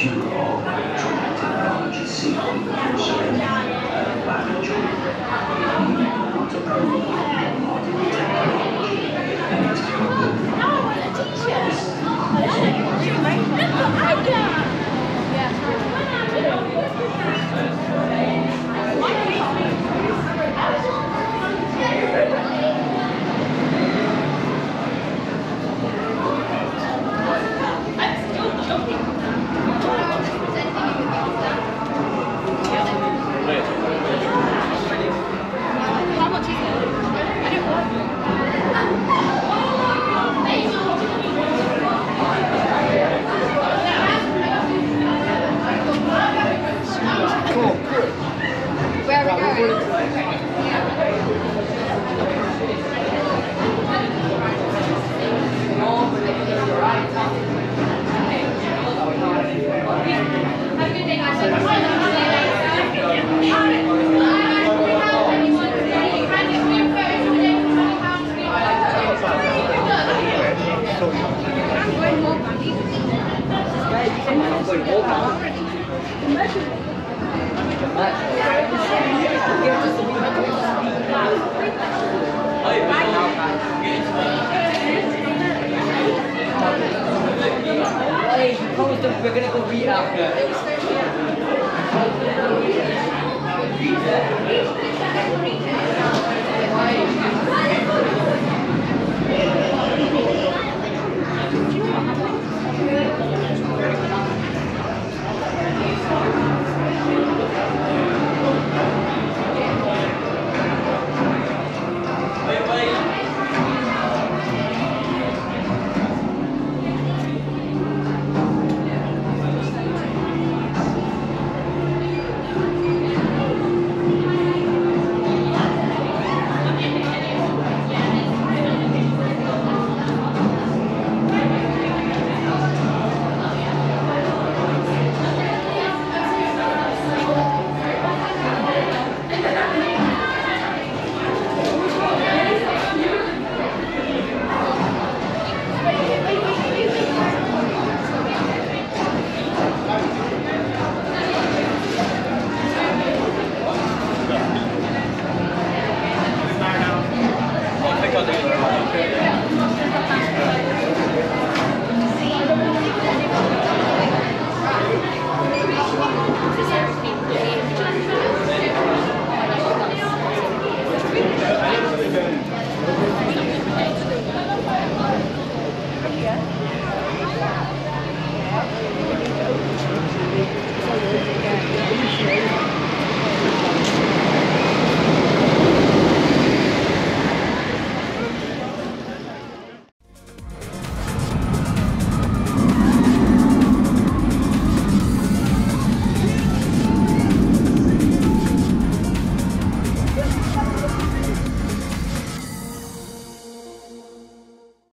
secure all Okay. We're gonna go meet after.